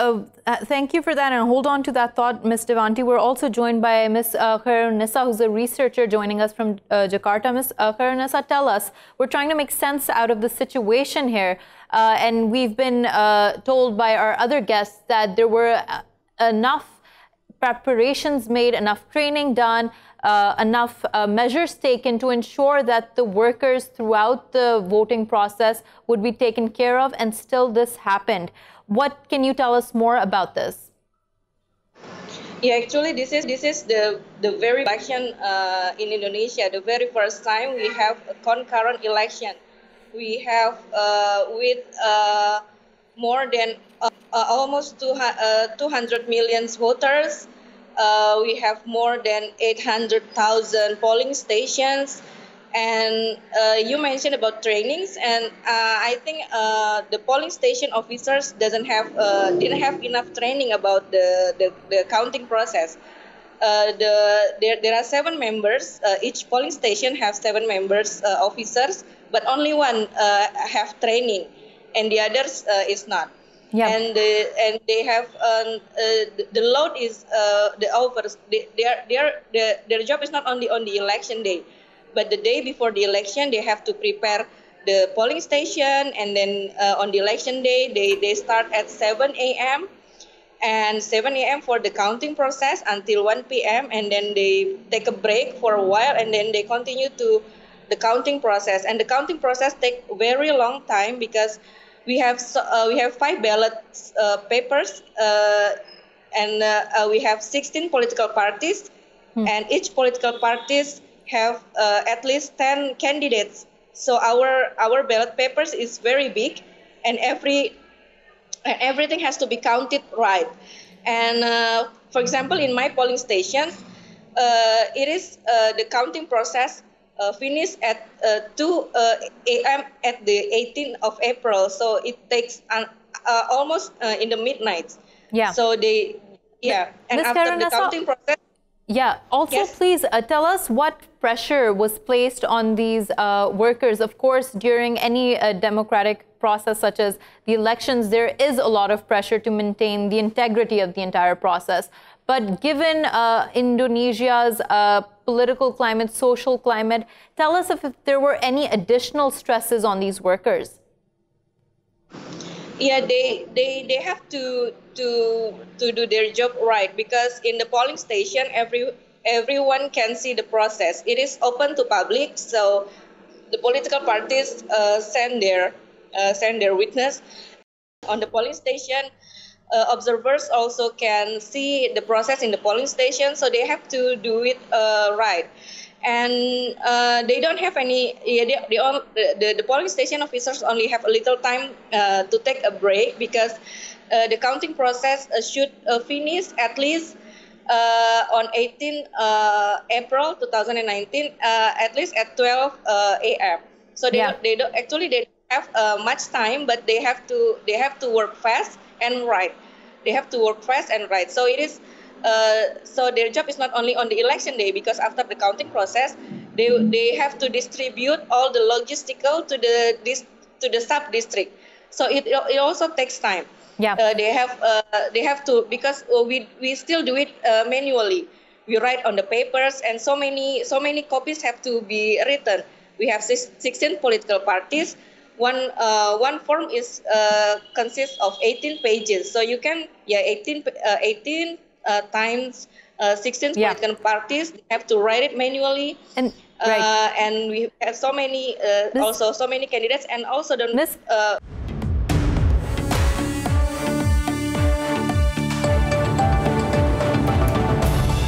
Uh, uh, thank you for that, and hold on to that thought, Ms. Devanti. We're also joined by Ms. Nissa, who's a researcher joining us from uh, Jakarta. Ms. Nissa, tell us, we're trying to make sense out of the situation here, uh, and we've been uh, told by our other guests that there were enough preparations made, enough training done, uh, enough uh, measures taken to ensure that the workers throughout the voting process would be taken care of, and still this happened. What can you tell us more about this? Yeah, actually, this is this is the the very election uh, in Indonesia. The very first time we have a concurrent election. We have uh, with uh, more than uh, almost two, 200 million voters uh, we have more than 800,000 polling stations. And uh, you mentioned about trainings, and uh, I think uh, the polling station officers doesn't have uh, didn't have enough training about the, the, the counting process. Uh, the there, there are seven members. each polling station has seven members officers, but only one have training, and the others is not. And the, and they have um, uh, the load is uh, the hours they, their their their their job is not only on the election day but the day before the election they have to prepare the polling station and then uh, on the election day they, they start at 7 a.m and 7 a.m for the counting process until 1 p.m and then they take a break for a while and then they continue to the counting process. And the counting process take very long time because we have uh, we have five ballot uh, papers uh, and uh, uh, we have 16 political parties. Hmm. and each political parties have uh, at least 10 candidates. So our our ballot papers is very big and every and everything has to be counted right. And for example in my polling station it is the counting process uh, finish at uh, 2 uh, a.m. at the 18th of April. So it takes uh, almost uh, in the midnight. Yeah. So they, yeah. And Ms. after the counting process. Yeah. Also, yes. please uh, tell us what pressure was placed on these workers. Of course, during any democratic process such as the elections, there is a lot of pressure to maintain the integrity of the entire process. But given uh, Indonesia's uh, political climate, social climate, tell us if, there were any additional stresses on these workers. Yeah, they, they, they have to, to, to do their job right because in the polling station, every, everyone can see the process. It is open to public, so the political parties uh, send their uh, send their witness on the polling station uh, observers also can see the process in the polling station, so they have to do it uh, right. And uh, they don't have any. Yeah, they, they all, the, the polling station officers only have a little time uh, to take a break because uh, the counting process uh, should finish at least on 18 April 2019, at least at 12 a.m. So they yeah. they don't actually they don't have much time, but they have to they have to work fast and right. They have to work fast and right. So it is. Uh, so their job is not only on the election day because after the counting process, they they have to distribute all the logistical to the this to the sub district. So it it also takes time. Yeah. Uh, they have uh, they have to because uh, we we still do it uh, manually. We write on the papers, and so many so many copies have to be written. We have 16 political parties one uh, one form is uh, consists of 18 pages so you can yeah 18 uh, 18 uh, times uh, 16 yeah. political parties have to write it manually and right. Uh, and we have so many also so many candidates and also the